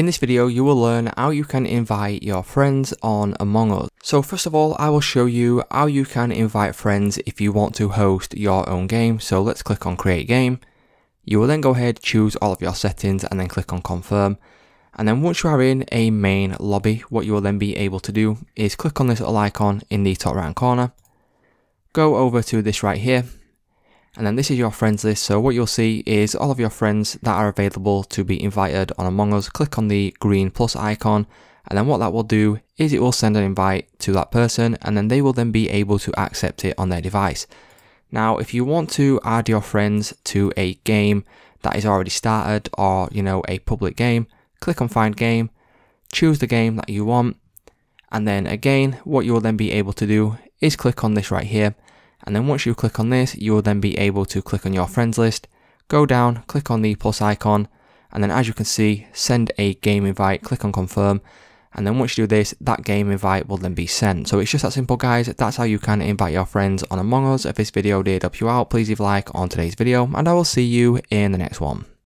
In this video, you will learn how you can invite your friends on Among Us. So first of all, I will show you how you can invite friends if you want to host your own game. So let's click on create game. You will then go ahead, choose all of your settings and then click on confirm. And then once you are in a main lobby, what you will then be able to do is click on this little icon in the top right hand corner. Go over to this right here and then this is your friends list. So what you'll see is all of your friends that are available to be invited on Among Us. Click on the green plus icon. And then what that will do is it will send an invite to that person and then they will then be able to accept it on their device. Now, if you want to add your friends to a game that is already started or, you know, a public game, click on find game, choose the game that you want. And then again, what you will then be able to do is click on this right here and then once you click on this, you will then be able to click on your friends list, go down, click on the plus icon, and then as you can see, send a game invite, click on confirm, and then once you do this, that game invite will then be sent. So it's just that simple guys, that's how you can invite your friends on Among Us. If this video did help you out, please leave a like on today's video, and I will see you in the next one.